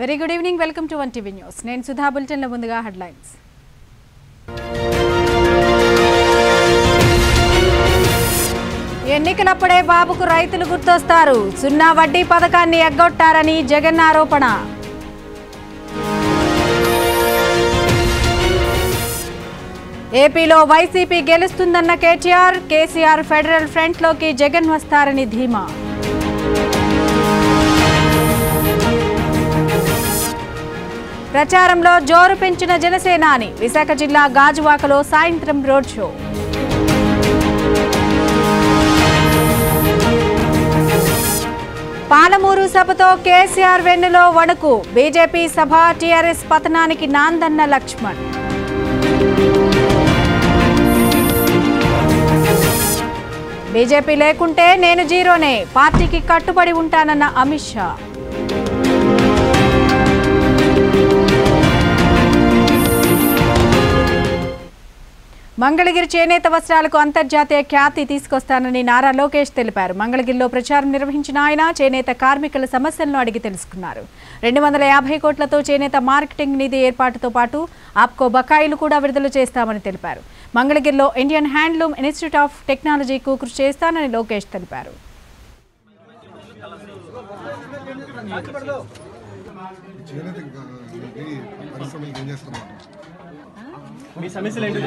Very good evening welcome to one TV news నేను సుధా బులెటిన్లో ముందుగా హెడ్లైన్స్. ఎన్నికలప్పుడే బాబుకు రైతులు గుర్తొస్తారు. సున్నా వడ్డీ పథకాన్ని ఎగ్గొట్టారని జగన్ ఆరోపణ. ఏపీలో వైసీపీ గెలుస్తుందన్న కేటీఆర్ కేసీఆర్ ఫెడరల్ ఫ్రంట్లోకి జగన్ వస్తారని ధీమా. ప్రచారంలో జోరు పెంచిన జనసేనాని విశాఖ జిల్లా గాజువాకలో సాయంత్రం రోడ్ షో. పాలమూరు సభతో కేసీఆర్ వెన్నులో వణుకు. బీజేపీ సభ టీఆర్ఎస్ పతనానికి నాందన్న లక్ష్మణ్. బీజేపీ లేకుంటే నేను జీరోనే పార్టీకి కట్టుబడి ఉంటానన్న అమిత్ షా. మంగళగిరి చేనేత వస్త్రాలకు అంతర్జాతీయ ఖ్యాతి తీసుకొస్తానని నారా లోకేష్ తెలిపారు. మంగళగిరిలో ప్రచారం నిర్వహించిన ఆయన చేనేత కార్మికుల సమస్యలను అడిగి తెలుసుకున్నారు. రెండు వందల యాభై కోట్లతో చేనేత మార్కెటింగ్ నిధి ఏర్పాటుతో పాటు ఆప్కో బకాయిలు కూడా విడుదల చేస్తామని తెలిపారు. మంగళగిరిలో ఇండియన్ హ్యాండ్లూమ్ ఇన్స్టిట్యూట్ ఆఫ్ టెక్నాలజీకు కృషి చేస్తానని లోకేష్ తెలిపారు. చేనేత పరిశ్రమలు ఏం చేస్తున్నారు? మీ సమస్యలు ఏంటి?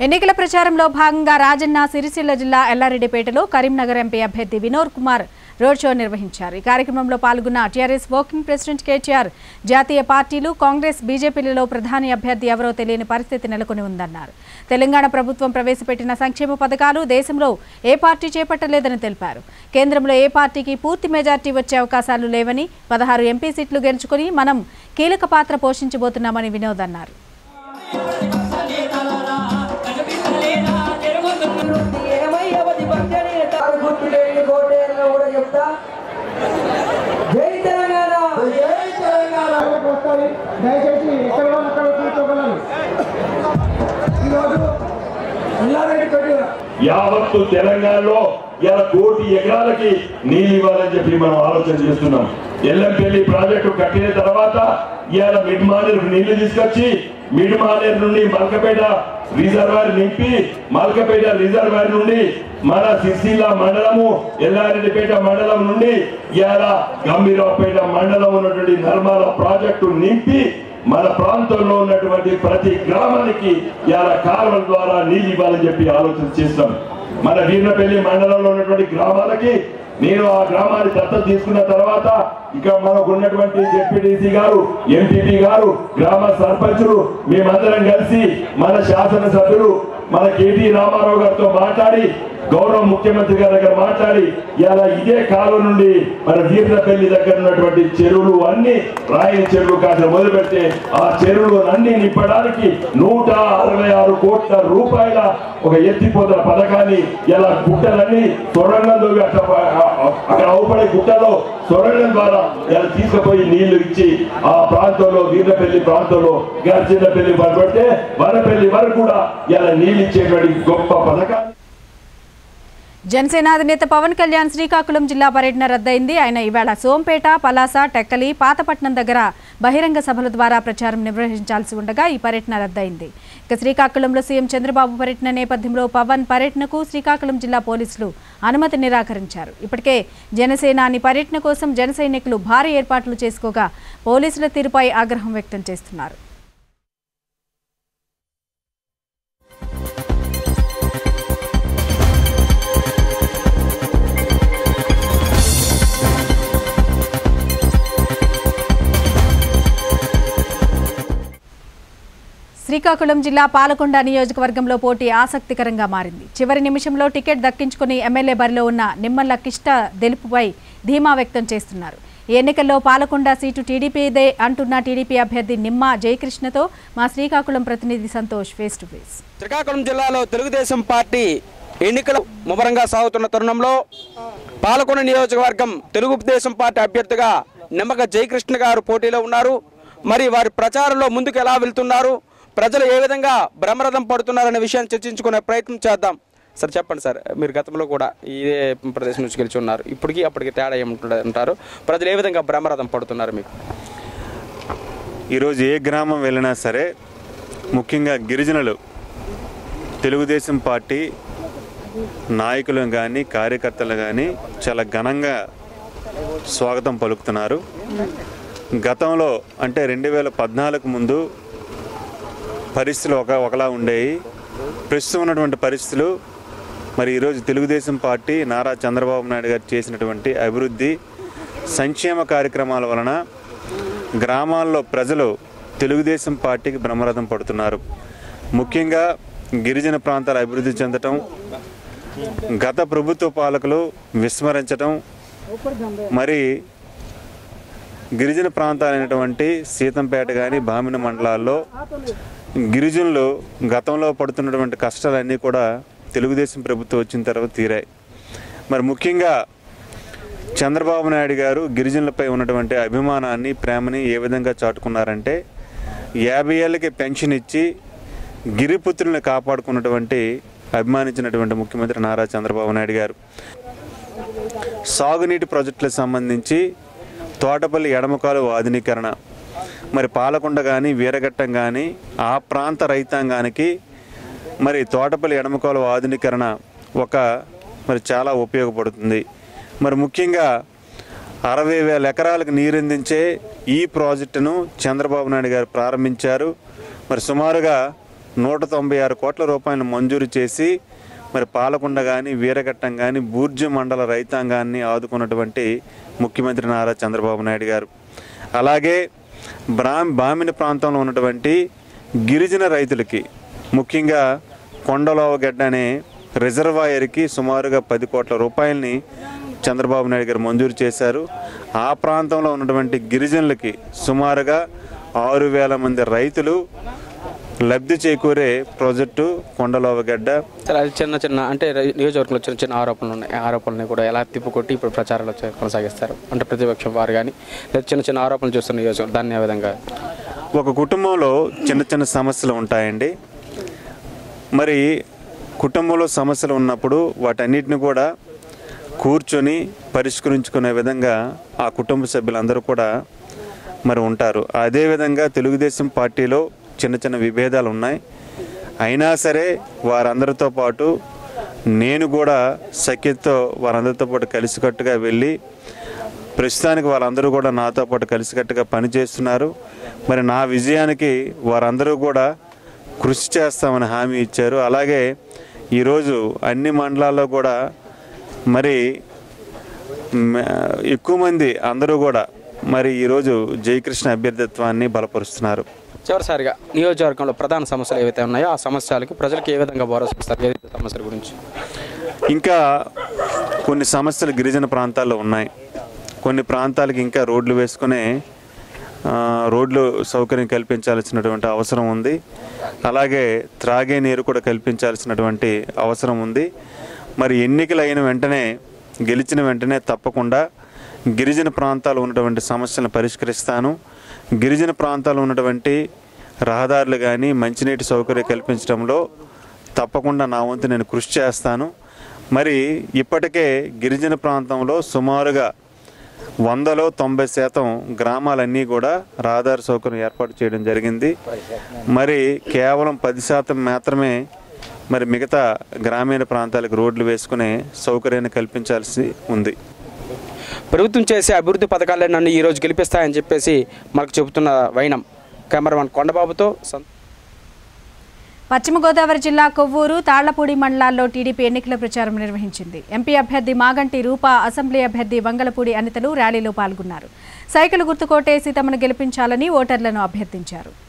ఎన్నికల ప్రచారంలో భాగంగా రాజన్న సిరిసిల్ల జిల్లా ఎల్లారెడ్డిపేటలో కరీంనగర్ ఎంపీ అభ్యర్థి వినోద్ కుమార్ రోడ్ షో నిర్వహించారు. ఈ కార్యక్రమంలో పాల్గొన్న టీఆర్ఎస్ వర్కింగ్ ప్రెసిడెంట్ కేటీఆర్ జాతీయ పార్టీలు కాంగ్రెస్ బీజేపీలలో ప్రధాని అభ్యర్థి ఎవరో తెలియని పరిస్థితి నెలకొని ఉందన్నారు. తెలంగాణ ప్రభుత్వం ప్రవేశపెట్టిన సంక్షేమ పథకాలు దేశంలో ఏ పార్టీ చేపట్టలేదని తెలిపారు. కేంద్రంలో ఏ పార్టీకి పూర్తి మెజార్టీ వచ్చే అవకాశాలు లేవని పదహారు ఎంపీ సీట్లు గెలుచుకుని మనం కీలక పాత్ర పోషించబోతున్నామని వినోద్ అన్నారు దయచేసి ఎక్కడ వాళ్ళు అక్కడ కూర్చోగలరు. ఈరోజు యావత్తు తెలంగాణలో ఇలా కోటి ఎకరాలకి నీళ్ళు ఇవ్వాలని చెప్పి మనం ఆలోచన చేస్తున్నాం. ఎల్లంపల్లి ప్రాజెక్టు కట్టిన తర్వాత ఇవాళ మిడ్ మానేరు నీళ్ళు తీసుకొచ్చి మిడిమాలే నుండి మల్కపేట రిజర్వాయర్ నింపి మల్కపేట రిజర్వాయర్ నుండి మన సిరిసిల్ల మండలము ఎల్లారెడ్డిపేట మండలం నుండి ఇవాళ గంభీరావుపేట మండలం ఉన్నటువంటి నర్మాల ప్రాజెక్టు నింపి మన ప్రాంతంలో ఉన్నటువంటి ప్రతి గ్రామానికి ఇలా కాలువల ద్వారా నీళ్ళు ఇవ్వాలని చెప్పి ఆలోచన చేస్తాం. మన వీర్నపల్లి మండలంలో ఉన్నటువంటి గ్రామాలకి నేను ఆ గ్రామాన్ని దత్తత తీసుకున్న తర్వాత ఇక మనకు ఉన్నటువంటి జెడ్పీటీసీ గారు ఎంపీపీ గారు గ్రామ సర్పంచులు మేమందరం కలిసి మన శాసనసభ్యులు మన కేటీ రామారావు గారితో మాట్లాడి గౌరవ ముఖ్యమంత్రి గారి దగ్గర మాట్లాడి ఇలా ఇదే కాలం నుండి మన వీర్లపల్లి దగ్గర ఉన్నటువంటి చెరువులు అన్ని రాయని చెరువులు కాసిన మొదలుపెట్టి ఆ చెరువులు అన్ని నింపడానికి నూట అరవై ఆరు కోట్ల రూపాయల ఒక ఎత్తిపోతల పథకాన్ని ఇలా గుట్టలన్నీ సొరంగం అక్కడ అవుపడే గుట్టలో సొరంగం ద్వారా ఇలా తీసుకుపోయి నీళ్ళు ఇచ్చి ఆ ప్రాంతంలో వీర్లపల్లి ప్రాంతంలో గర్జినపల్లి పడితే వరపల్లి వరకు కూడా ఇలా నీళ్ళు ఇచ్చేటువంటి గొప్ప పథకాన్ని జనసేన అధినేత పవన్ కళ్యాణ్ శ్రీకాకుళం జిల్లా పర్యటన రద్దయింది. ఆయన ఇవాళ సోంపేట పలాస టెక్కలి పాతపట్నం దగ్గర బహిరంగ సభల ద్వారా ప్రచారం నిర్వహించాల్సి ఉండగా ఈ పర్యటన రద్దయింది. ఇక శ్రీకాకుళంలో సీఎం చంద్రబాబు పర్యటన నేపథ్యంలో పవన్ పర్యటనకు శ్రీకాకుళం జిల్లా పోలీసులు అనుమతి నిరాకరించారు. ఇప్పటికే జనసేనాని పర్యటన కోసం జన భారీ ఏర్పాట్లు చేసుకోగా పోలీసుల తీరుపై ఆగ్రహం వ్యక్తం చేస్తున్నారు. శ్రీకాకుళం జిల్లా పాలకొండ నియోజకవర్గంలో పోటీ ఆసక్తికరంగా మారింది. చివరి నిమిషంలో టికెట్ దక్కించుకుని ఎమ్మెల్యే బరిలో ఉన్న నిమ్మల కిష్ట గెలుపుపై ధీమా వ్యక్తం చేస్తున్నారు. ఈ ఎన్నికల్లో పాలకొండ సీటు టీడీపీదే అంటున్న టీడీపీ అభ్యర్థి నిమ్మ జయకృష్ణతో మా శ్రీకాకుళం ప్రతినిధి Santosh face to face Srikakulam జిల్లాలో తెలుగుదేశం పార్టీ ఎన్నికలు ముమ్మరంగా సాగుతున్న తరుణంలో పాలకొండ నియోజకవర్గం తెలుగుదేశం పార్టీ అభ్యర్థిగా నిమ్మక జయకృష్ణ గారు పోటీలో ఉన్నారు. మరి వారి ప్రచారంలో ముందుకు ఎలా వెళ్తున్నారు? ప్రజలు ఏ విధంగా బ్రహ్మరథం పడుతున్నారనే విషయాన్ని చర్చించుకునే ప్రయత్నం చేద్దాం. సార్ చెప్పండి సార్. మీరు గతంలో కూడా ఇదే ప్రదేశం నుంచి గెలిచి ఉన్నారు. ఇప్పటికీ అప్పటికి తేడా ఏముంటుంది ప్రజలు ఏ విధంగా బ్రహ్మరథం పడుతున్నారు మీకు? ఈరోజు ఏ గ్రామం వెళ్ళినా సరే ముఖ్యంగా గిరిజనులు తెలుగుదేశం పార్టీ నాయకులు కానీ కార్యకర్తలు కానీ చాలా ఘనంగా స్వాగతం పలుకుతున్నారు. గతంలో అంటే రెండు వేల పద్నాలుగు ముందు పరిస్థితులు ఒక ఒకలా ఉండేవి ప్రస్తుతం ఉన్నటువంటి పరిస్థితులు మరి ఈరోజు తెలుగుదేశం పార్టీ నారా చంద్రబాబు నాయుడు గారు చేసినటువంటి అభివృద్ధి సంక్షేమ కార్యక్రమాల వలన గ్రామాల్లో ప్రజలు తెలుగుదేశం పార్టీకి బ్రహ్మరథం పడుతున్నారు. ముఖ్యంగా గిరిజన ప్రాంతాల అభివృద్ధి చెందటం గత ప్రభుత్వ పాలకులు విస్మరించటం మరి గిరిజన ప్రాంతాలైనటువంటి సీతంపేట కానీ బామిన మండలాల్లో గిరిజనులు గతంలో పడుతున్నటువంటి కష్టాలన్నీ కూడా తెలుగుదేశం ప్రభుత్వం వచ్చిన తర్వాత తీరాయి. మరి ముఖ్యంగా చంద్రబాబు నాయుడు గారు గిరిజనులపై ఉన్నటువంటి అభిమానాన్ని ప్రేమని ఏ విధంగా చాటుకున్నారంటే యాభై ఏళ్ళకి పెన్షన్ ఇచ్చి గిరిపుత్రుల్ని కాపాడుకున్నటువంటి అభిమానించినటువంటి ముఖ్యమంత్రి నారా చంద్రబాబు నాయుడు గారు. సాగునీటి ప్రాజెక్టులకు సంబంధించి తోటపల్లి ఎడమకాలు ఆధునీకరణ. మరి పాలకొండ కానీ వీరఘట్టం కానీ ఆ ప్రాంత రైతాంగానికి మరి తోటపల్లి ఎడమకాలు ఆధునీకరణ ఒక మరి చాలా ఉపయోగపడుతుంది. మరి ముఖ్యంగా అరవై వేల ఎకరాలకు నీరందించే ఈ ప్రాజెక్టును చంద్రబాబు నాయుడు గారు ప్రారంభించారు. మరి సుమారుగా నూట తొంభై ఆరు కోట్ల రూపాయలు మంజూరు చేసి మరి పాలకొండ కానీ వీరఘట్టం కానీ బూర్జు మండల రైతాంగాన్ని ఆదుకున్నటువంటి ముఖ్యమంత్రి నారా చంద్రబాబు నాయుడు గారు. అలాగే బ్రా బామిన ప్రాంతంలో ఉన్నటువంటి గిరిజన రైతులకి ముఖ్యంగా కొండలోవగడ్డ అనే రిజర్వాయర్కి సుమారుగా పది కోట్ల రూపాయలని చంద్రబాబు నాయుడు గారు మంజూరు చేశారు. ఆ ప్రాంతంలో ఉన్నటువంటి గిరిజనులకి సుమారుగా ఆరు వేల మంది రైతులు లబ్ధి చేకూరే ప్రాజెక్టు కొండలోవగడ్డ. అది చిన్న చిన్న అంటే నియోజకవర్గంలో చిన్న చిన్న ఆరోపణలు ఉన్నాయి. ఆ ఆరోపణల్ని కూడా ఎలా తిప్పుకొట్టి ఇప్పుడు ప్రచారాలు కొనసాగిస్తారు? అంటే ప్రతిపక్షం వారు కానీ లేదా చిన్న చిన్న ఆరోపణలు చూస్తున్న నియోజకవర్గం దాన్ని ఏ విధంగా? ఒక కుటుంబంలో చిన్న చిన్న సమస్యలు ఉంటాయండి. మరి కుటుంబంలో సమస్యలు ఉన్నప్పుడు వాటన్నిటిని కూడా కూర్చొని పరిష్కరించుకునే విధంగా ఆ కుటుంబ సభ్యులందరూ కూడా మరి ఉంటారు. అదేవిధంగా తెలుగుదేశం పార్టీలో చిన్న చిన్న విభేదాలు ఉన్నాయి. అయినా సరే వారందరితో పాటు నేను కూడా సఖ్యతతో వారందరితో పాటు కలిసికట్టుగా వెళ్ళి ప్రస్తుతానికి వాళ్ళందరూ కూడా నాతో పాటు కలిసికట్టుగా పనిచేస్తున్నారు. మరి నా విజయానికి వారందరూ కూడా కృషి చేస్తామని హామీ ఇచ్చారు. అలాగే ఈరోజు అన్ని మండలాల్లో కూడా మరి ఎక్కువ మంది అందరూ కూడా మరి ఈరోజు జయకృష్ణ అభ్యర్థిత్వాన్ని బలపరుస్తున్నారు. చివరిసారిగా నియోజకవర్గంలో ప్రధాన సమస్యలు ఏవైతే ఉన్నాయో ఆ సమస్యలకి ప్రజలకు ఏ విధంగా భరోసా ఇస్తారు? ఏదైతే సమస్యల గురించి? ఇంకా కొన్ని సమస్యలు గిరిజన ప్రాంతాల్లో ఉన్నాయి. కొన్ని ప్రాంతాలకు ఇంకా రోడ్లు వేసుకునే రోడ్లు సౌకర్యం కల్పించాల్సినటువంటి అవసరం ఉంది. అలాగే త్రాగే నీరు కూడా కల్పించాల్సినటువంటి అవసరం ఉంది. మరి ఎన్నికలు అయిన వెంటనే గెలిచిన వెంటనే తప్పకుండా గిరిజన ప్రాంతాలు ఉన్నటువంటి సమస్యలను పరిష్కరిస్తాను. గిరిజన ప్రాంతాలు ఉన్నటువంటి రహదారులు కానీ మంచినీటి సౌకర్యం కల్పించడంలో తప్పకుండా నా వంతు నేను కృషి చేస్తాను. మరి ఇప్పటికే గిరిజన ప్రాంతంలో సుమారుగా వందలో తొంభై శాతం గ్రామాలన్నీ కూడా రహదారి సౌకర్యం ఏర్పాటు చేయడం జరిగింది. మరి కేవలం పది శాతం మాత్రమే మరి మిగతా గ్రామీణ ప్రాంతాలకు రోడ్లు వేసుకునే సౌకర్యాన్ని కల్పించాల్సి ఉంది. ప్రభుత్వం చేసే అభివృద్ధి పథకాలే నన్ను ఈరోజు గెలిపిస్తాయని చెప్పేసి మనకు చెబుతున్న వైనం. కెమెరామన్ కొండబాబుతో సం- పశ్చిమ గోదావరి జిల్లా కొవ్వూరు తాళ్ళపూడి మండలాల్లో టీడీపీ ఎన్నికల ప్రచారం నిర్వహించింది. ఎంపీ అభ్యర్థి మాగంటి రూప అసెంబ్లీ అభ్యర్థి వంగలపూడి అనితలు ర్యాలీలో పాల్గొన్నారు. సైకిల్ గుర్తుకోటేసి తమను గెలిపించాలని ఓటర్లను అభ్యర్థించారు.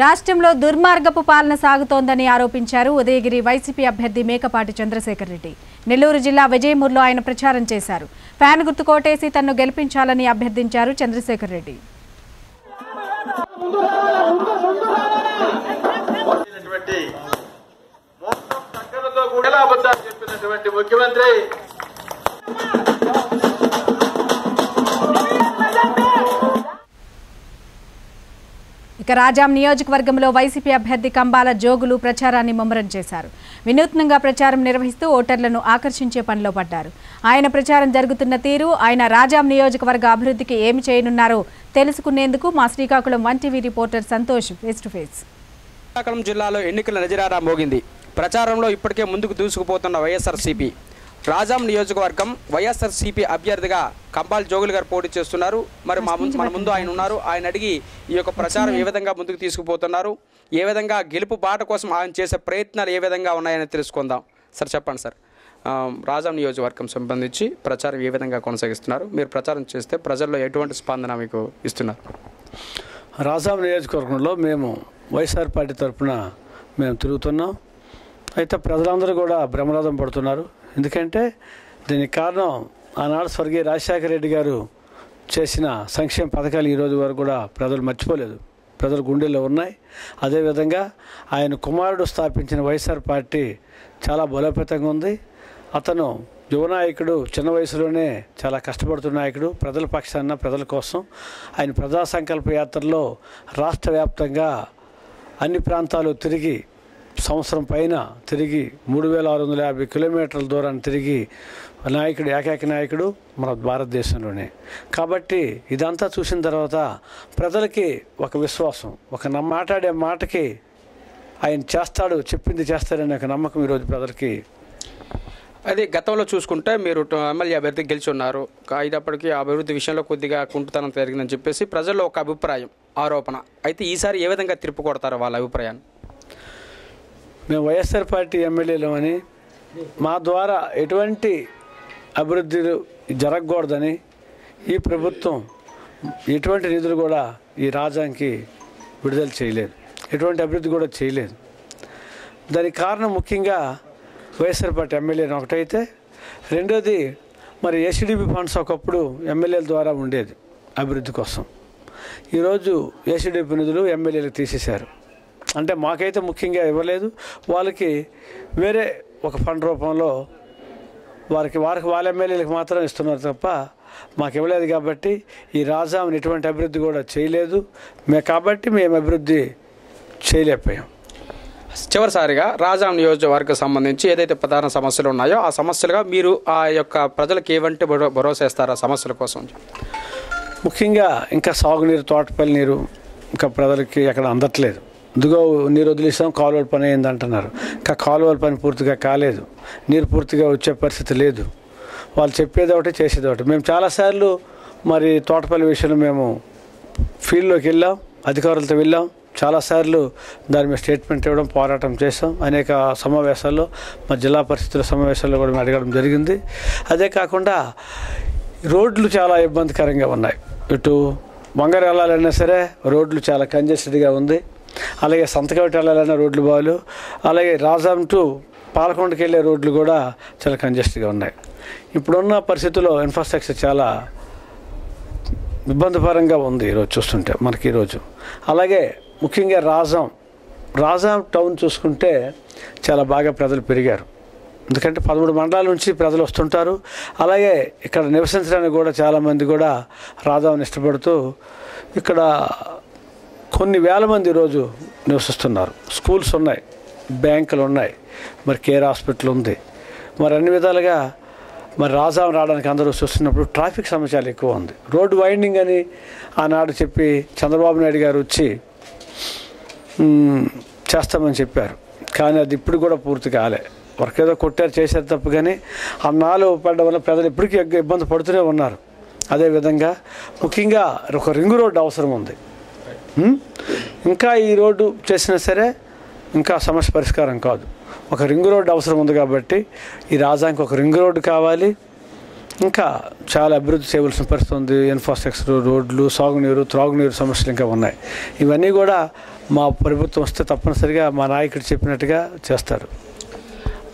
రాష్ట్రంలో దుర్మార్గపు పాలన సాగుతోందని ఆరోపించారు ఉదయగిరి వైసీపీ అభ్యర్థి మేకపాటి చంద్రశేఖర్ రెడ్డి. నెల్లూరు జిల్లా విజయమూర్లో ఆయన ప్రచారం చేశారు. ఫ్యాన్ గుర్తు కోటేసి తన్ను గెలిపించాలని అభ్యర్థించారు చంద్రశేఖర్ రెడ్డి. ముఖ్యమంత్రి. ఇక రాజాం నియోజకవర్గంలో వైసీపీ అభ్యర్థి కంబాల జోగులు ప్రచారాన్ని ముమ్మరం చేశారు. వినూత్నంగా ప్రచారం నిర్వహిస్తూ ఓటర్లను ఆకర్షించే పనిలో పడ్డారు. ఆయన ప్రచారం జరుగుతున్న తీరు ఆయన రాజాం నియోజకవర్గ అభివృద్ధికి ఏమి చేయనున్నారో తెలుసుకునేందుకు మా Srikakulam one TV reporter Santosh face to face. Srikakulam జిల్లాలో ఎన్నికల నజరారా మోగింది. ప్రచారంలో ఇప్పటికే ముందుకు దూసుకుపోతున్న వైఎస్ఆర్సీపీ. రాజాం నియోజకవర్గం వైఎస్ఆర్సీపీ అభ్యర్థిగా కంబాల్ జోగులు గారు పోటీ చేస్తున్నారు. మరి మా ముందు మన ముందు ఆయన ఉన్నారు. ఆయన అడిగి ఈ యొక్క ప్రచారం ఏ విధంగా ముందుకు తీసుకుపోతున్నారు? ఏ విధంగా గెలుపు బాట కోసం ఆయన చేసే ప్రయత్నాలు ఏ విధంగా ఉన్నాయని తెలుసుకుందాం. సార్ చెప్పండి సార్. రాజాం నియోజకవర్గం సంబంధించి ప్రచారం ఏ విధంగా కొనసాగిస్తున్నారు? మీరు ప్రచారం చేస్తే ప్రజల్లో ఎటువంటి స్పందన మీకు ఇస్తున్నారు? రాజాం నియోజకవర్గంలో మేము వైఎస్ఆర్ పార్టీ తరఫున మేము తిరుగుతున్నాం. అయితే ప్రజలందరూ కూడా బ్రహ్మరథం పడుతున్నారు. ఎందుకంటే దీనికి కారణం ఆనాడు స్వర్గీయ రాజశేఖర రెడ్డి గారు చేసిన సంక్షేమ పథకాలు ఈరోజు వరకు కూడా ప్రజలు మర్చిపోలేదు. ప్రజల గుండెల్లో ఉన్నాయి. అదేవిధంగా ఆయన కుమారుడు స్థాపించిన వైఎస్ఆర్ పార్టీ చాలా బలోపేతంగా ఉంది. అతను యువ నాయకుడు చిన్న వయసులోనే చాలా కష్టపడుతున్న నాయకుడు ప్రజల పక్షాన ప్రజల కోసం ఆయన ప్రజా సంకల్ప యాత్రలో రాష్ట్ర వ్యాప్తంగా అన్ని ప్రాంతాలు తిరిగి సంవత్సరం పైన తిరిగి మూడు వేల ఆరు వందల యాభై కిలోమీటర్ల దూరాన్ని తిరిగి నాయకుడు ఏకైక నాయకుడు మన భారతదేశంలోనే. కాబట్టి ఇదంతా చూసిన తర్వాత ప్రజలకి ఒక విశ్వాసం ఒక నమ్మ- మాట్లాడే మాటకి ఆయన చేస్తాడు చెప్పింది చేస్తాడనే ఒక నమ్మకం ఈరోజు ప్రజలకి. అది గతంలో చూసుకుంటే మీరు ఎమ్మెల్యే అభ్యర్థి గెలిచి ఉన్నారు కా- అయినప్పటికీ అభివృద్ధి విషయంలో కొద్దిగా కుంటుతనం జరిగిందని చెప్పేసి ప్రజల్లో ఒక అభిప్రాయం ఆరోపణ. అయితే ఈసారి ఏ విధంగా తిరుపు కొడతారు వాళ్ళ అభిప్రాయాన్ని? మేము వైఎస్ఆర్ పార్టీ ఎమ్మెల్యేలమని మా ద్వారా ఎటువంటి అభివృద్ధులు జరగకూడదని ఈ ప్రభుత్వం ఎటువంటి నిధులు కూడా ఈ రాజ్యానికి విడుదల చేయలేదు. ఎటువంటి అభివృద్ధి కూడా చేయలేదు. దానికి కారణం ముఖ్యంగా వైఎస్ఆర్ పార్టీ ఎమ్మెల్యేని ఒకటైతే రెండోది మరి ఎస్డిబి ఫండ్స్ ఒకప్పుడు ఎమ్మెల్యేల ద్వారా ఉండేది అభివృద్ధి కోసం. ఈరోజు ఏసీడీపీ నిధులు ఎమ్మెల్యేలకు తీసేశారు. అంటే మాకైతే ముఖ్యంగా ఇవ్వలేదు. వాళ్ళకి వేరే ఒక ఫండ్ రూపంలో వారికి వారికి వాళ్ళ ఎమ్మెల్యేలకు మాత్రం ఇస్తున్నారు తప్ప మాకు ఇవ్వలేదు కాబట్టి ఈ రాజాముని ఎటువంటి అభివృద్ధి కూడా చేయలేదు. మే కాబట్టి మేము అభివృద్ధి చేయలేకపోయాం. చివరిసారిగా రాజాం నియోజకవర్గ సంబంధించి ఏదైతే ప్రధాన సమస్యలు ఉన్నాయో ఆ సమస్యలుగా మీరు ఆ యొక్క ప్రజలకు ఏవంటి భరో- భరోసా ఇస్తారు ఆ సమస్యల కోసం? ముఖ్యంగా ఇంకా సాగునీరు తోటపల్లి నీరు ఇంకా ప్రజలకి అక్కడ అందట్లేదు. ఇదిగో నీరు వదిలేసాం కాలువల పని అయింది అంటున్నారు. ఇంకా కాలువల పని పూర్తిగా కాలేదు. నీరు పూర్తిగా వచ్చే పరిస్థితి లేదు. వాళ్ళు చెప్పేది ఒకటి చేసేది ఒకటి. మేము చాలాసార్లు మరి తోటపల్లి విషయంలో మేము ఫీల్డ్లోకి వెళ్ళాం అధికారులతో వెళ్ళాం. చాలాసార్లు దాని మీద స్టేట్మెంట్ ఇవ్వడం పోరాటం చేసాం అనేక సమావేశాల్లో మా జిల్లా పరిస్థితుల సమావేశాల్లో కూడా మేము అడగడం జరిగింది. అదే కాకుండా రోడ్లు చాలా ఇబ్బందికరంగా ఉన్నాయి. ఇటు బంగారు వెళ్ళాలన్నా సరే రోడ్లు చాలా కంజెస్టెడ్గా ఉంది. అలాగే సంతకవటి వెళ్ళాలన్న రోడ్లు బాగాలు అలాగే రాజాం టు పాలకొండకి వెళ్ళే రోడ్లు కూడా చాలా కంజెస్ట్గా ఉన్నాయి. ఇప్పుడున్న పరిస్థితుల్లో ఇన్ఫ్రాస్ట్రక్చర్ చాలా ఇబ్బందిపరంగా ఉంది ఈరోజు చూస్తుంటే మనకి ఈరోజు అలాగే ముఖ్యంగా రాజాం రాజాం టౌన్ చూసుకుంటే చాలా బాగా ప్రజలు పెరిగారు. ఎందుకంటే పదమూడు మండలాల నుంచి ప్రజలు వస్తుంటారు. అలాగే ఇక్కడ నివసించడానికి కూడా చాలామంది కూడా రాజాంని ఇష్టపడుతూ ఇక్కడ కొన్ని వేల మంది ఈరోజు నివసిస్తున్నారు. స్కూల్స్ ఉన్నాయి బ్యాంకులు ఉన్నాయి మరి కేర్ హాస్పిటల్ ఉంది. మరి అన్ని విధాలుగా మరి రాజాం రావడానికి అందరూ చూస్తున్నప్పుడు ట్రాఫిక్ సమస్యలు ఎక్కువ ఉంది. రోడ్డు వైండింగ్ అని ఆనాడు చెప్పి చంద్రబాబు నాయుడు గారు వచ్చి చేస్తామని చెప్పారు. కానీ అది ఇప్పుడు కూడా పూర్తి కాలే. వర్క్ ఏదో కొట్టారు చేశారు తప్పు కానీ ఆ నాలుగు పడ్డ వల్ల ప్రజలు ఇప్పటికీ ఎక్కువ ఇబ్బంది పడుతూనే ఉన్నారు. అదేవిధంగా ముఖ్యంగా ఒక రింగ్ రోడ్డు అవసరం ఉంది. ఇంకా ఈ రోడ్డు చేసినా సరే ఇంకా సమస్య పరిష్కారం కాదు. ఒక రింగ్ రోడ్డు అవసరం ఉంది కాబట్టి ఈ రాజానికి ఒక రింగ్ రోడ్డు కావాలి. ఇంకా చాలా అభివృద్ధి చేయవలసిన పరిస్థితి ఉంది. ఇన్ఫ్రాస్ట్రక్చర్ రోడ్లు సాగునీరు త్రాగునీరు సమస్యలు ఇంకా ఉన్నాయి. ఇవన్నీ కూడా మా ప్రభుత్వం వస్తే తప్పనిసరిగా మా నాయకుడు చెప్పినట్టుగా చేస్తారు.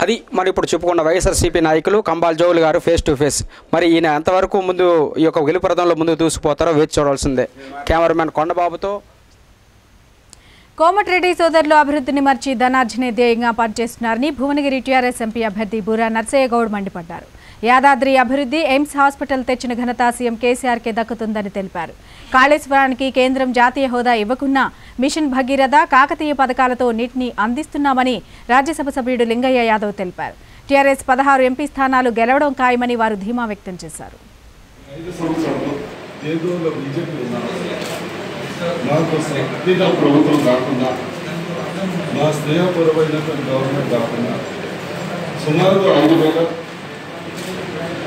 అది మరి ఇప్పుడు చెప్పుకున్న వైఎస్ఆర్సీపీ నాయకులు కంబాల్ జోగులు గారు ఫేస్ టు ఫేస్. మరి ఈయన ఎంతవరకు ముందు ఈ యొక్క గొలి ప్రదంలో ముందు దూసిపోతారో వేచి చూడాల్సిందే. కెమెరామెన్ కొండబాబుతో కోమటిరెడ్డి సోదరులు అభివృద్ధిని మర్చి ధనార్జనే ధ్యేయంగా పనిచేస్తున్నారని భువనగిరి టీఆర్ఎస్ ఎంపీ అభ్యర్థి బూరా నర్సయ్య గౌడ్ మండిపడ్డారు. యాదాద్రి అభివృద్ధి ఎయిమ్స్ హాస్పిటల్ తెచ్చిన ఘనత సీఎం కేసీఆర్కే దక్కుతుందని తెలిపారు. కాళేశ్వరానికి కేంద్రం జాతీయ హోదా ఇవ్వకున్నా మిషన్ భగీరథ కాకతీయ పథకాలతో నీటిని అందిస్తున్నామని రాజ్యసభ సభ్యుడు లింగయ్య యాదవ్ తెలిపారు. టీఆర్ఎస్ పదహారు ఎంపీ స్థానాలు గెలవడం ఖాయమని వారు ధీమా వ్యక్తం చేశారు ఐదు సంవత్సరాలు కేంద్రంలో బీజేపీ ఉన్నారు మాకు శక్తిగా ప్రభుత్వం కాకుండా మా స్నేహపరమైనటువంటి గవర్నమెంట్ కాకుండా సుమారుగా ఐదు వేల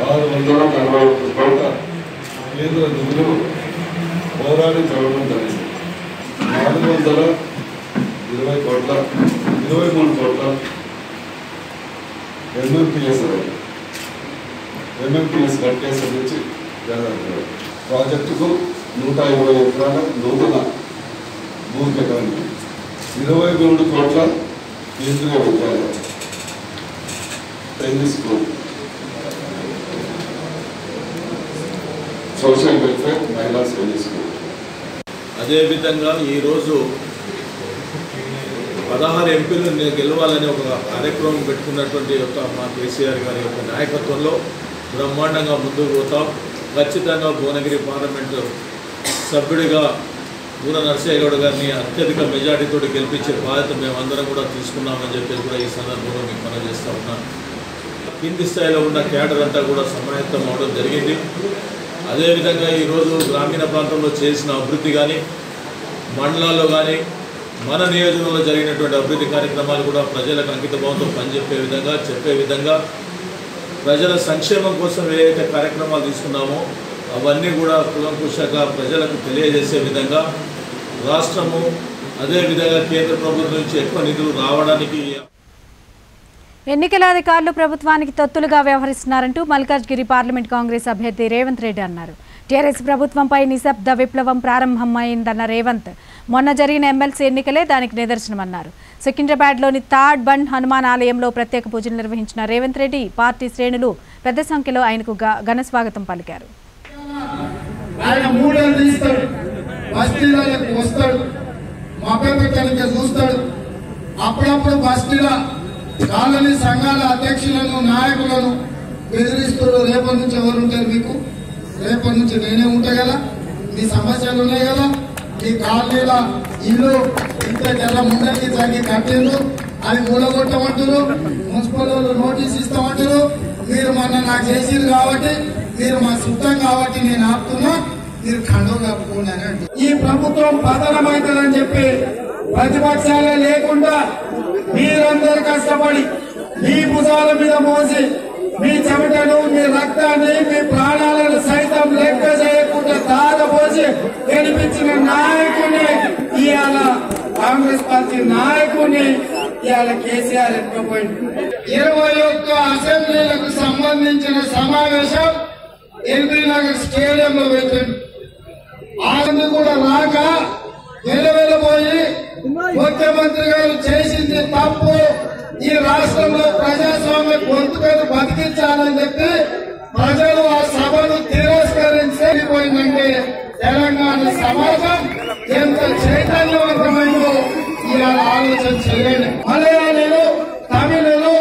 ఆరు వందల నలభై ఒక్క కోట్ల కేంద్ర నిధులు పోరాడి చదవడం జరిగింది. నాలుగు వందల ఇరవై కోట్ల ఇరవై మూడు కోట్ల ఎంఎంపిఎస్ ఎంఎంపీఎస్ కట్టేసి నుంచి ప్రాజెక్టుకు నూట ఇరవై ఎకరాల నూతన భూ కేటాయింపు ఇరవై మూడు కోట్ల Kendriya Vidyalaya. Primary school social welfare మహిళా స్కూల్ స్కూల్ అదేవిధంగా ఈరోజు పదహారు ఎంపీలు నేను గెలవాలని ఒక కార్యక్రమం పెట్టుకున్నటువంటి యొక్క మా కేసీఆర్ గారి యొక్క నాయకత్వంలో బ్రహ్మాండంగా ముందుకు పోతాం. ఖచ్చితంగా భువనగిరి పార్లమెంటు సభ్యుడిగా పూర నరసయ్య గౌడ్ గారిని అత్యధిక మెజార్టీతో గెలిపించే బాధ్యత మేమందరం కూడా తీసుకున్నామని చెప్పేసి కూడా ఈ సందర్భంలో మీకు మనం చేస్తూ ఉన్నాను కింది స్థాయిలో ఉన్న క్యాడర్ అంతా కూడా సమాయత్తం అవడం జరిగింది. అదేవిధంగా ఈరోజు గ్రామీణ ప్రాంతంలో చేసిన అభివృద్ధి కానీ మండలాల్లో కానీ మన నియోజకవర్గంలో జరిగినటువంటి అభివృద్ధి కార్యక్రమాలు కూడా ప్రజలకు అంకితభావంతో పనిచెప్పే విధంగా చెప్పే విధంగా ప్రజల సంక్షేమం కోసం ఏదైతే కార్యక్రమాలు తీసుకున్నామో అవన్నీ కూడా కులంకుశగా ప్రజలకు తెలియజేసే విధంగా రాష్ట్రము అదేవిధంగా కేంద్ర ప్రభుత్వం నుంచి ఎక్కువ నిధులు రావడానికి ఎన్నికల అధికారులు ప్రభుత్వానికి తొత్తులుగా వ్యవహరిస్తున్నారంటూ మల్కాజ్గిరి పార్లమెంట్ కాంగ్రెస్ అభ్యర్థి రేవంత్ రెడ్డి అన్నారు. టీఆర్ఎస్ ప్రభుత్వంపై నిశ్శబ్ద విప్లవం ప్రారంభమైందన్న రేవంత్ మొన్న జరిగిన ఎమ్మెల్సీ ఎన్నికలే దానికి నిదర్శనమన్నారు. సికింద్రాబాద్లోని తాడ్ బండ్ హనుమాన్ ఆలయంలో ప్రత్యేక పూజలు నిర్వహించిన రేవంత్ రెడ్డి పార్టీ శ్రేణులు పెద్ద సంఖ్యలో ఆయనకు ఘ- ఘన స్వాగతం పలికారు. ఆయన మూడేళ్ళు తీస్తాడు. బస్తీలకు వస్తాడు. మభ్యపెట్టడానికి చూస్తాడు. అప్పుడప్పుడు బస్తీల కాలనీ సంఘాల అధ్యక్షులను నాయకులను బెదిరిస్తాడు రేపటి నుంచి ఎవరు ఉంటారు మీకు? రేపటి నుంచి నేనే ఉంటా కదా? మీ సమస్యలు ఉన్నాయి కదా? మీ కాలనీల ఇల్లు ఇంత జర ముందరికి తగ్గి కట్టిండ్రు. అది మూలగొట్టమంటారు మున్సిపల్ వాళ్ళు నోటీస్ ఇస్తామంటారు మీరు మొన్న నాకు చేసిరు కాబట్టి మీరు మా సుట్టం కాబట్టి నేను ఆపుతున్నా మీరు ఖండం కప్పుకోండి అని ఈ ప్రభుత్వం పతనమవుతుందని చెప్పి ప్రతిపక్షాలే లేకుండా మీరందరు కష్టపడి మీ భుజాల మీద మోసి మీ చెమటను మీ రక్తాన్ని మీ ప్రాణాలను సైతం లెక్క చేయకుండా దారపోసి గెలిపించిన నాయకుని ఇవాళ కాంగ్రెస్ పార్టీ నాయకుని ఇవాళ కేసీఆర్ ఎత్తుకుపోయింది ఇరవై ఒక్క అసెంబ్లీలకు సంబంధించిన సమావేశం ఎల్బీ నగర్ స్టేడియంలో పెట్టింది ఆయన కూడా రాక వెలవెలబోయి ముఖ్యమంత్రి గారు చేసింది తప్పు. ఈ రాష్ట్రంలో ప్రజాస్వామ్య గొంతుకను బతికించాలని చెప్పి ప్రజలు ఆ సభను తిరస్కరించకపోయిందంటే తెలంగాణ సమాజం ఎంత చైతన్యవంతమైందో ఇలా ఆలోచన చేయండి మలయాళీలు తమిళులు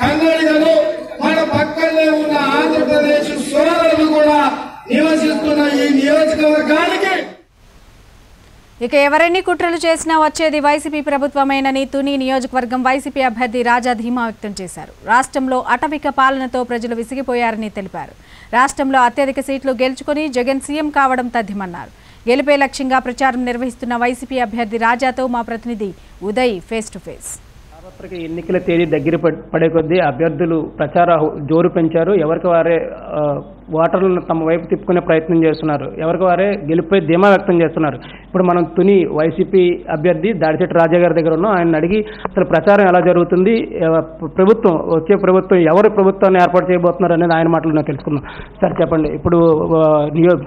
కన్నడిగలు మన పక్కనే ఉన్న ఆంధ్రప్రదేశ్ సోదరులు కూడా నివసిస్తున్న ఈ నియోజకవర్గానికి ఇక ఎవరెన్ని కుట్రలు చేసినా వచ్చేది వైసీపీ ప్రభుత్వమేనని తుని నియోజకవర్గం వైసీపీ అభ్యర్థి రాజా ధీమా వ్యక్తం చేశారు. రాష్ట్రంలో అటవిక పాలనతో ప్రజలు విసిగిపోయారని తెలిపారు. రాష్ట్రంలో అత్యధిక సీట్లు గెలుచుకుని జగన్ సీఎం కావడం తథ్యమన్నారు. గెలిపే లక్ష్యంగా ప్రచారం నిర్వహిస్తున్న వైసీపీ అభ్యర్థి రాజాతో మా ప్రతినిధి ఉదయ్ ఫేస్ టు ఫేస్ సార్వత్రిక ఎన్నికల తేదీ దగ్గర పడే కొద్దీ అభ్యర్థులు ప్రచార జోరు పెంచారు. ఎవరికి వారే ఓటర్లను తమ వైపు తిప్పుకునే ప్రయత్నం చేస్తున్నారు. ఎవరికి వారే గెలుపై ధీమా వ్యక్తం చేస్తున్నారు. ఇప్పుడు మనం తుని వైసీపీ అభ్యర్థి దాడిశెట్టి రాజా గారి దగ్గర ఉన్నాం. ఆయన అడిగి అసలు ప్రచారం ఎలా జరుగుతుంది? ప్రభుత్వం వచ్చే ప్రభుత్వం ఎవరు ప్రభుత్వాన్ని ఏర్పాటు చేయబోతున్నారు అనేది ఆయన మాటలు తెలుసుకుందాం. సార్ చెప్పండి. ఇప్పుడు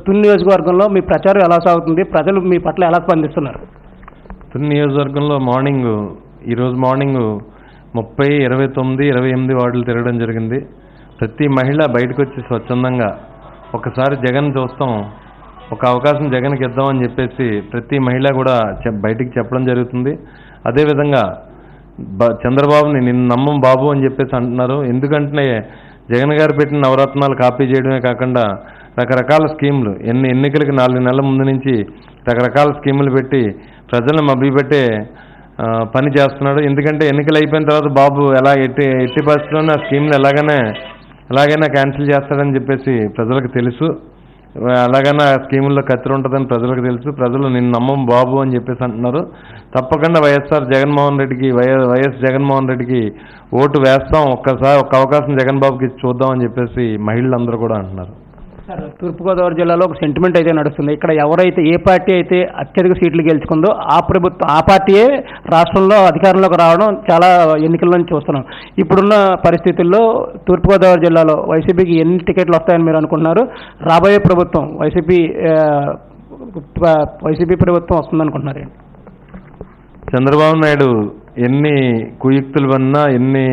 తుని నియోజకవర్గంలో మీ ప్రచారం ఎలా సాగుతుంది? ప్రజలు మీ పట్ల ఎలా స్పందిస్తున్నారు? తుని నియోజకవర్గంలో మార్నింగ్ ఈరోజు మార్నింగ్ ముప్పై ఇరవై తొమ్మిది ఇరవై ఎనిమిది వార్డులు తిరగడం జరిగింది. ప్రతి మహిళ బయటకు వచ్చి స్వచ్ఛందంగా ఒకసారి జగన్ చూస్తాం ఒక అవకాశం జగన్కి ఇద్దామని చెప్పేసి ప్రతి మహిళ కూడా బయటికి చెప్పడం జరుగుతుంది. అదేవిధంగా బ చంద్రబాబుని నిన్ను నమ్మం బాబు అని చెప్పేసి అంటున్నారు. ఎందుకంటే జగన్ గారు పెట్టిన నవరత్నాలు కాపీ చేయడమే కాకుండా రకరకాల స్కీములు ఎన్ని ఎన్నికలకి నాలుగు నెలల ముందు నుంచి రకరకాల స్కీములు పెట్టి ప్రజలను మభ్యపెట్టే పని చేస్తున్నాడు. ఎందుకంటే ఎన్నికలు అయిపోయిన తర్వాత బాబు ఎలా ఎట్టి ఎట్టి పరిస్థితుల్లోనే ఆ స్కీమ్లు ఎలాగనే ఎలాగైనా క్యాన్సిల్ చేస్తాడని చెప్పేసి ప్రజలకు తెలుసు. అలాగైనా స్కీముల్లో కత్తిరి ఉంటుందని ప్రజలకు తెలుసు. ప్రజలు నిన్ను నమ్మం బాబు అని చెప్పేసి అంటున్నారు. తప్పకుండా వైఎస్ఆర్ జగన్మోహన్ రెడ్డికి వైఎస్ వైఎస్ జగన్మోహన్ రెడ్డికి ఓటు వేస్తాం. ఒక్కసారి ఒక్క అవకాశం జగన్ బాబుకి చూద్దాం అని చెప్పేసి మహిళలందరూ కూడా అంటున్నారు. తూర్పుగోదావరి జిల్లాలో ఒక సెంటిమెంట్ అయితే నడుస్తుంది. ఇక్కడ ఎవరైతే ఏ పార్టీ అయితే అత్యధిక సీట్లు గెలుచుకుందో ఆ ప్రభుత్వం ఆ పార్టీయే రాష్ట్రంలో అధికారంలోకి రావడం చాలా ఎన్నికల నుంచి చూస్తున్నాం. ఇప్పుడున్న పరిస్థితుల్లో తూర్పుగోదావరి జిల్లాలో వైసీపీకి ఎన్ని టికెట్లు వస్తాయని మీరు అనుకుంటున్నారు? రాబోయే ప్రభుత్వం వైసీపీ వైసీపీ ప్రభుత్వం వస్తుందనుకుంటున్నారు చంద్రబాబు నాయుడు ఎన్ని కుయుక్తులు పన్నా ఎన్ని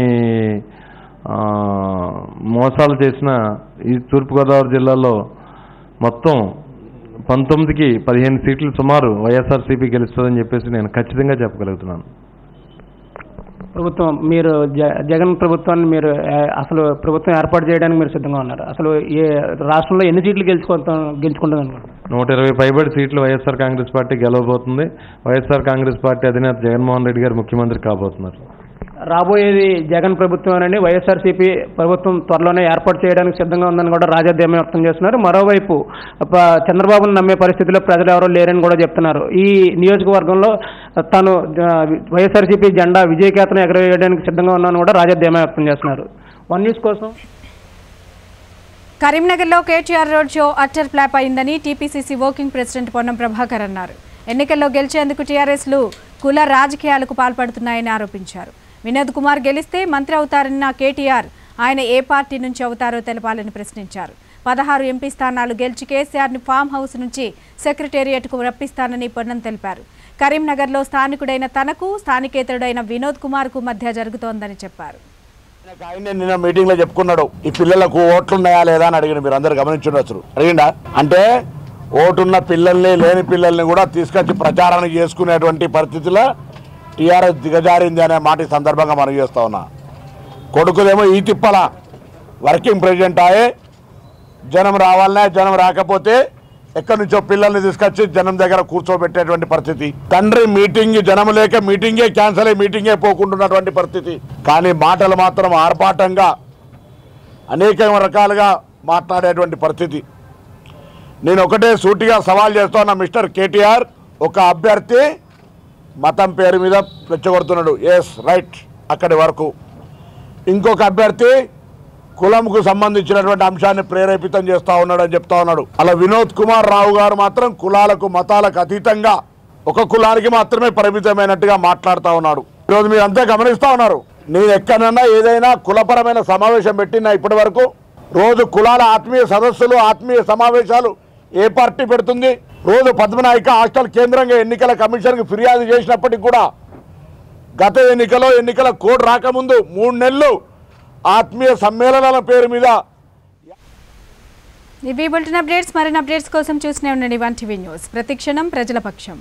మోసాలు చేసినా ఈ తూర్పుగోదావరి జిల్లాలో మొత్తం పంతొమ్మిదికి పదిహేను సీట్లు సుమారు వైఎస్ఆర్సీపీ గెలుస్తుందని చెప్పేసి నేను ఖచ్చితంగా చెప్పగలుగుతున్నాను. ప్రభుత్వం మీరు జగన్ ప్రభుత్వాన్ని మీరు అసలు ప్రభుత్వం ఏర్పాటు చేయడానికి మీరు సిద్ధంగా ఉన్నారు. అసలు ఏ రాష్ట్రంలో ఎన్ని సీట్లు గెలుచుకుంటాం గెలుచుకుంటుంది అనుకుంటున్నారు నూట ఇరవై పైబడి సీట్లు వైఎస్ఆర్ కాంగ్రెస్ పార్టీ గెలవబోతుంది. వైఎస్ఆర్ కాంగ్రెస్ పార్టీ అధినేత జగన్మోహన్ రెడ్డి గారు ముఖ్యమంత్రి కాబోతున్నారు. రాబోయేది జగన్ ప్రభుత్వమేనండి. వైఎస్ఆర్సీపీ ప్రభుత్వం త్వరలోనే ఏర్పాటు చేయడానికి సిద్ధంగా ఉందని కూడా రాజాధ్యమ వ్యక్తం చేస్తున్నారు. మరోవైపు చంద్రబాబును నమ్మే పరిస్థితిలో ప్రజలు ఎవరో లేరని కూడా చెప్తున్నారు. ఈ నియోజకవర్గంలో తాను వైఎస్ఆర్సీపీ జెండా విజయకేతను ఎగరవేయడానికి సిద్ధంగా ఉన్నాను కూడా రాజాధ్యమ వ్యక్తం చేస్తున్నారు. వన్ న్యూస్ కోసం. కరీంనగర్లో KTR road show utter flop అయిందని TPCC working president Ponnam Prabhakar అన్నారు. ఎన్నికల్లో గెలిచేందుకు టీఆర్ఎస్లు కుల రాజకీయాలకు పాల్పడుతున్నాయని ఆరోపించారు. వినోద్ కుమార్ గెలిస్తే మంత్రి అవుతారన్న కేటీఆర్ ఆయన ఏ పార్టీ నుంచి అవుతారో తెలపాలని ప్రశ్నించారు. పదహారు ఎంపీ స్థానాలు గెలిచి కేసీఆర్ని ఫామ్ హౌస్ నుంచి సెక్రటేరియట్కు రప్పిస్తానని పొన్నం తెలిపారు. కరీంనగర్లో స్థానికుడైన తనకు స్థానికేతరుడైన వినోద్ కుమార్కు మధ్య జరుగుతోందని చెప్పారు. ఆయన నిన్న మీటింగ్లో చెప్పుకున్నాడు. ఈ పిల్లలకు ఓట్లు ఉన్నాయా లేదా అని అడిగిన మీరు అందరు గమనించుండొచ్చు. అడిగిండా? అంటే ఓటున్న పిల్లల్ని లేని పిల్లల్ని కూడా తీసుకొచ్చి ప్రచారానికి చేసుకునేటువంటి పరిస్థితిలో టీఆర్ఎస్ దిగజారింది అనే మాట ఈ సందర్భంగా మనం చేస్తూ ఉన్నా. కొడుకులేమో ఈ తిప్పల వర్కింగ్ ప్రెసిడెంట్ ఆయే. జనం రావాలనే జనం రాకపోతే ఎక్కడి నుంచో పిల్లల్ని తీసుకొచ్చి జనం దగ్గర కూర్చోబెట్టేటువంటి పరిస్థితి. తండ్రి మీటింగ్ జనం లేక మీటింగే క్యాన్సల్ అయ్యి మీటింగే పోకుంటున్నటువంటి పరిస్థితి. కానీ మాటలు మాత్రం ఆర్పాటంగా అనేక రకాలుగా మాట్లాడేటువంటి పరిస్థితి. నేను ఒకటే సూటిగా సవాల్ చేస్తున్నా మిస్టర్ కేటీఆర్ ఒక అభ్యర్థి మతం పేరు మీద రెచ్చగొడుతున్నాడు. ఎస్ రైట్ అక్కడి వరకు. ఇంకొక అభ్యర్థి కులంకు సంబంధించినటువంటి అంశాన్ని ప్రేరేపితం చేస్తూ ఉన్నాడు అని చెప్తా ఉన్నాడు. అలా వినోద్ కుమార్ రావు గారు మాత్రం కులాలకు మతాలకు అతీతంగా ఒక కులానికి మాత్రమే పరిమితమైనట్టుగా మాట్లాడుతూ ఉన్నాడు. ఈరోజు మీరు అంతా గమనిస్తూ ఉన్నారు. నేను ఎక్కడన్నా ఏదైనా కులపరమైన సమావేశం పెట్టినా ఇప్పటి వరకు రోజు కులాల ఆత్మీయ సదస్సులు ఆత్మీయ సమావేశాలు ఏ పార్టీ పెడుతుంది? రోజు పద్మనాయక హాస్టల్ కేంద్రంగా ఎన్నికల కమిషన్కి ఫిర్యాదు చేసినప్పటికి కూడా గత ఎన్నికలో ఎన్నికల కోడ్ రాకముందు మూడు నెలలు ఆత్మీయ సమ్మేళనాల పేరు మీద ఇవి బులెటిన్ అప్డేట్స్ మరిన్ని అప్డేట్స్ కోసం చూస్తూనే ఉండండి వన్ టీవీ న్యూస్. ప్రతిక్షణం ప్రజల పక్షం.